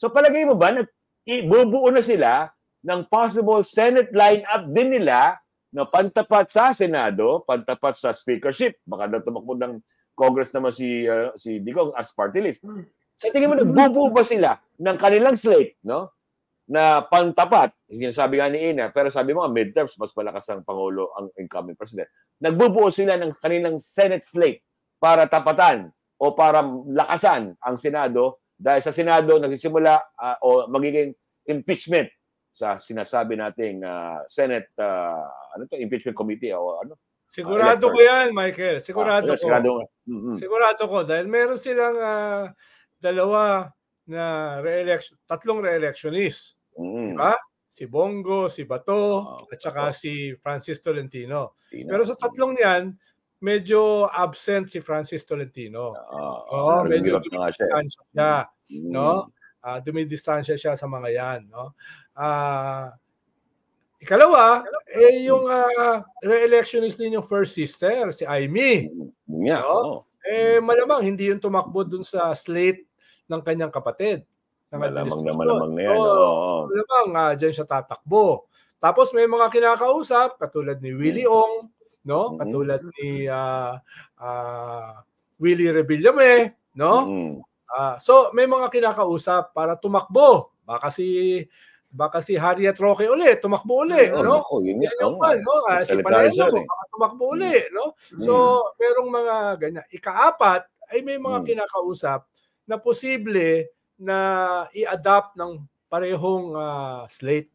So palagay mo ba, nag, bubuo na sila ng possible Senate lineup din nila na pantapat sa Senado, pantapat sa speakership. Baka daw tumakbo ng Congress naman si uh, si Digong as party list. Sa tingin mo, nagbubuo ba sila ng kanilang slate, no? Na pantapat, sabi nga ni Ina, pero sabi mo, midterms, mas malakas ang Pangulo, ang incoming President. Nagbubuo sila ng kanilang Senate slate para tapatan o para lakasan ang Senado dahil sa Senado nagsisimula uh, o magiging impeachment sa sinasabi nating uh, Senate uh, ano to impeachment committee o ano Sigurado uh, ko 'yan, Michael. Sigurado uh, ko. Sigurado, mm-hmm. sigurado ko dahil meron silang uh, dalawa na re-election, tatlong re-electionist. Mm-hmm. Diba? Si Bongo, si Bato, oh, at saka oh. si Francis Tolentino. Tino. Pero sa tatlong 'yan, medyo absent si Francis Tolentino. Uh, oh, medyo dumidistansya siya, mm. no? Uh, dumidistansya siya sa mga 'yan, no? Uh, ikalawa, eh yung uh, re-electionist ninyong first sister, si Amy. Yeah, no? oh. Eh malamang hindi yung tumakbo dun sa slate ng kanyang kapatid. Ng malamang na malamang na yan. So, oh. Malamang uh, dyan siya tatakbo. Tapos may mga kinakausap, katulad ni Willie mm. Ong, no? Mm-hmm. Katulad ni uh, uh, Willie Rebillame, no? Mm-hmm. Uh, so may mga kinakausap para tumakbo. Baka si baka si Harriet Roque uli, tumakbo uli, oh, no? Ako, yun yan. Yung man, no? Uh, si Panelo, baka tumakbo uli, no? So, mm. merong mga ganyan. Ikaapat ay may mga mm. kinakausap na posible na i-adapt ng parehong uh, slate